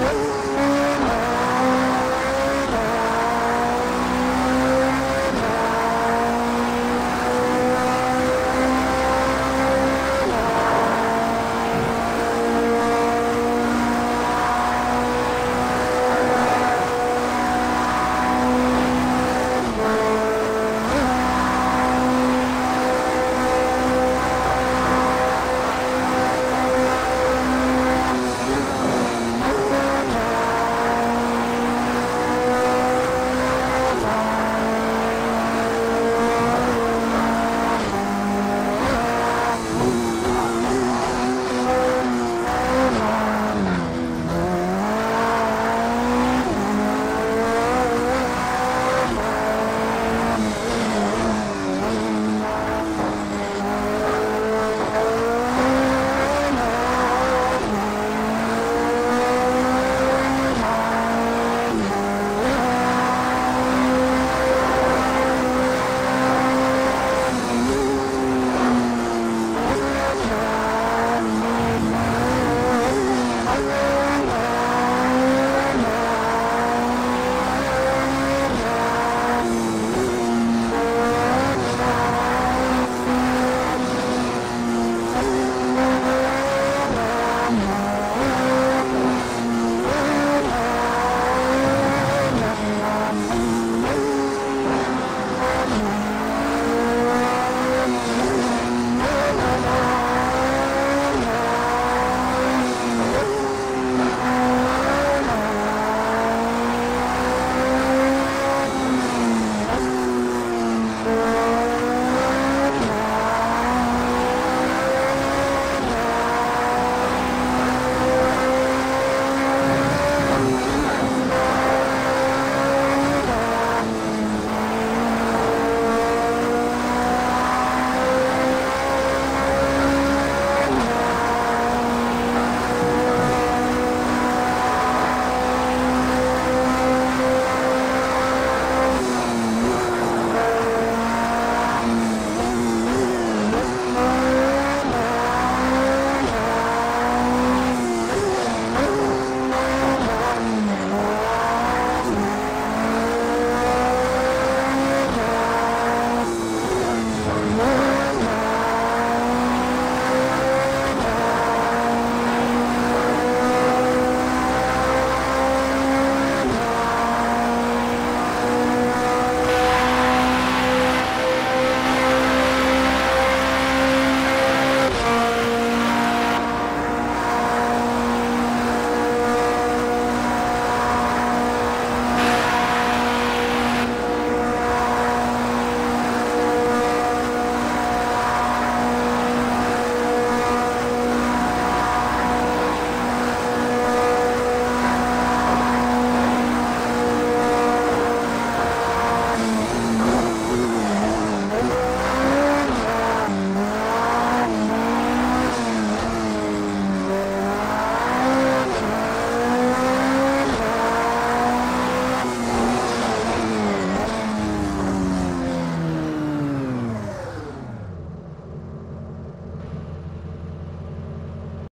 Woo!